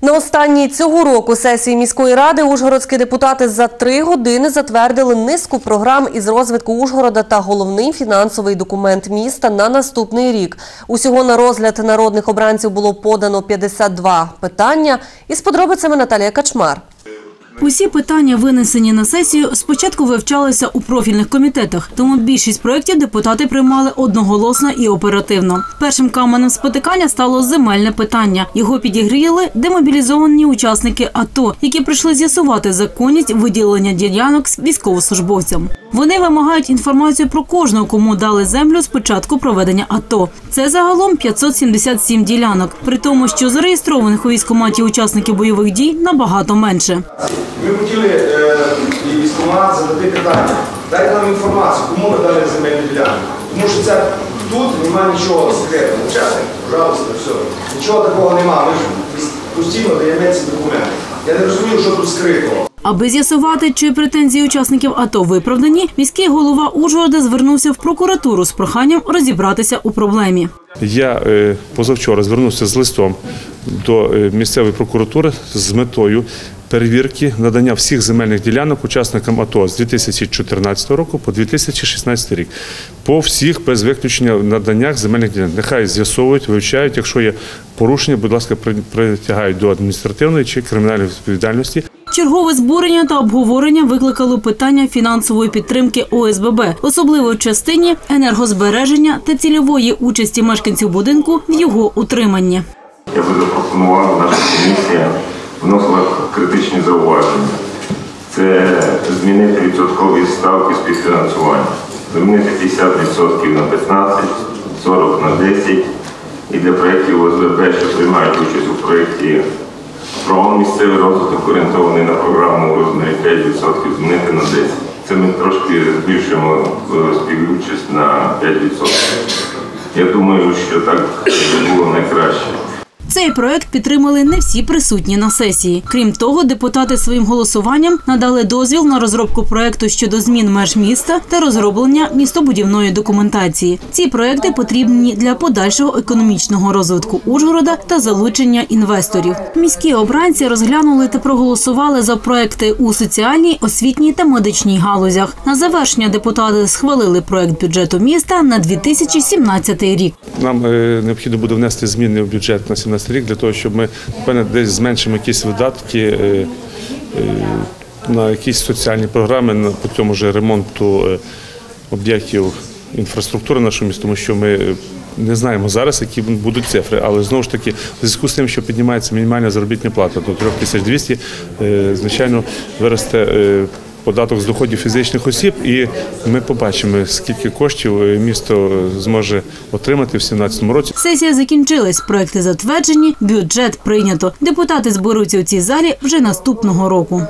На останній цього року сесії міської ради ужгородські депутати за три години затвердили низку програм із розвитку Ужгорода та головний фінансовий документ міста на наступний рік. Усього на розгляд народних обранців було подано 52 питання. Із подробицями Наталія Качмар. Усі питання, винесені на сесію, спочатку вивчалися у профільних комітетах, тому більшість проєктів депутати приймали одноголосно і оперативно. Першим каменем спотикання стало земельне питання. Його підігріли демобілізовані учасники АТО, які прийшли з'ясувати законність виділення ділянок військовослужбовцям. Вони вимагають інформацію про кожного, кому дали землю з початку проведення АТО. Це загалом 577 ділянок, при тому, що зареєстрованих у військкоматі учасників бойових дій набагато менше. Ми хотіли е, і військкомат задати питання. Дайте нам інформацію, кому ви дали земельні ділянки. Тому що це тут немає нічого секретного. Чесно, пожалуйста, все. Нічого такого немає. Ми ж постійно даємо ці документи. Я не розумію, що тут скрито. Аби з'ясувати, чи претензії учасників АТО виправдані, міський голова Ужгорода звернувся в прокуратуру з проханням розібратися у проблемі. Я е, позавчора звернувся з листом до е, місцевої прокуратури з метою перевірки надання всіх земельних ділянок учасникам АТО з 2014 року по 2016 рік. По всіх без виключення наданнях земельних ділянок. Нехай з'ясовують, вивчають. Якщо є порушення, будь ласка, при- притягають до адміністративної чи кримінальної відповідальності. Чергове збурення та обговорення викликало питання фінансової підтримки ОСББ, особливо в частині енергозбереження та цільової участі мешканців будинку в його утриманні. Я би запропонував, наша комісія вносила критичні зауваження. Це змінити відсоткові ставки співфінансування, змінити 50% на 15, 40 на 10. І для проєктів ОСББ, що приймають участь у проєкті програм місцевий розвиток орієнтований на програму у розмірі 5% змінити на 10. Це ми трошки збільшуємо е, співучасть на 5%. Я думаю, що так було найкраще. Цей проект підтримали не всі присутні на сесії. Крім того, депутати своїм голосуванням надали дозвіл на розробку проекту щодо змін меж міста та розроблення містобудівної документації. Ці проекти потрібні для подальшого економічного розвитку Ужгорода та залучення інвесторів. Міські обранці розглянули та проголосували за проекти у соціальній, освітній та медичній галузях. На завершення депутати схвалили проект бюджету міста на 2017 рік. Нам е, необхідно буде внести зміни в бюджет на 17 рік для того, щоб ми певне десь зменшимо якісь видатки е, е, на якісь соціальні програми по цьому ж ремонту е, об'єктів інфраструктури нашого міста, тому що ми не знаємо зараз, які будуть цифри, але знову ж таки, в зв'язку з тим, що піднімається мінімальна заробітня плата до 3200, е, звичайно, виросте. Податок з доходів фізичних осіб, і ми побачимо, скільки коштів місто зможе отримати в 2017 році. Сесія закінчилась, проекти затверджені, бюджет прийнято. Депутати зберуться у цій залі вже наступного року.